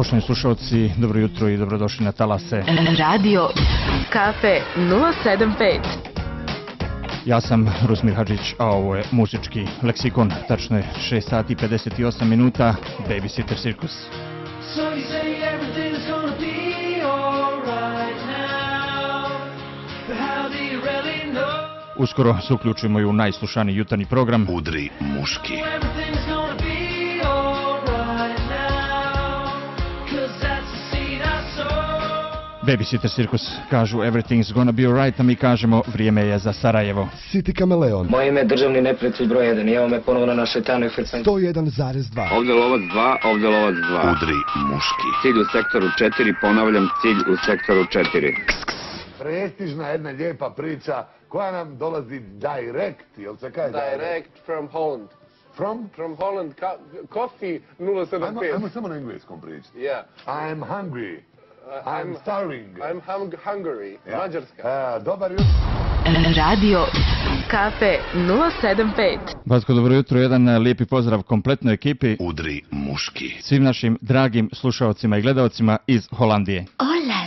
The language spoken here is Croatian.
Poštovani slušalci, dobro jutro i dobrodošli na Talase. Radio Kafe 075 Ja sam Rusmir Hadžić, a ovo je muzički leksikon. Tačno je 6 sati i 58 minuta. Babysitter Circus. So you say everything's gonna be alright now. But how do you really know Uskoro se uključujemo i u najslušaniji jutarnji program. Udri muški. Babysitter Circus kažu everything's gonna be alright, a mi kažemo vrijeme je za Sarajevo. City Kameleon Moje ime je državni neprijatelj broj 1 i evo me ponovno na šetanoj frekvenciji. 101,2 Ovdje lovac 2, ovdje lovac 2. Udri muški. Cilj u sektoru 4, ponavljam, cilj u sektoru 4. prestižna jedna lijepa priča koja nam dolazi direct, jel se kaže Direct from Holland. From? From Holland, co- coffee Ajmo, 075. ajmo samo na engleskom pričati. Yeah. I'm hungry. Uh, I'm starving. I'm hung- Hungary, Ja. Mađarska. E, dobar jutro. Radio Kafe 075 Vatko, dobro jutro, jedan eh, lijepi pozdrav kompletnoj ekipi, Udri muški. svim našim dragim slušalcima i gledaocima iz Holandije. Oh la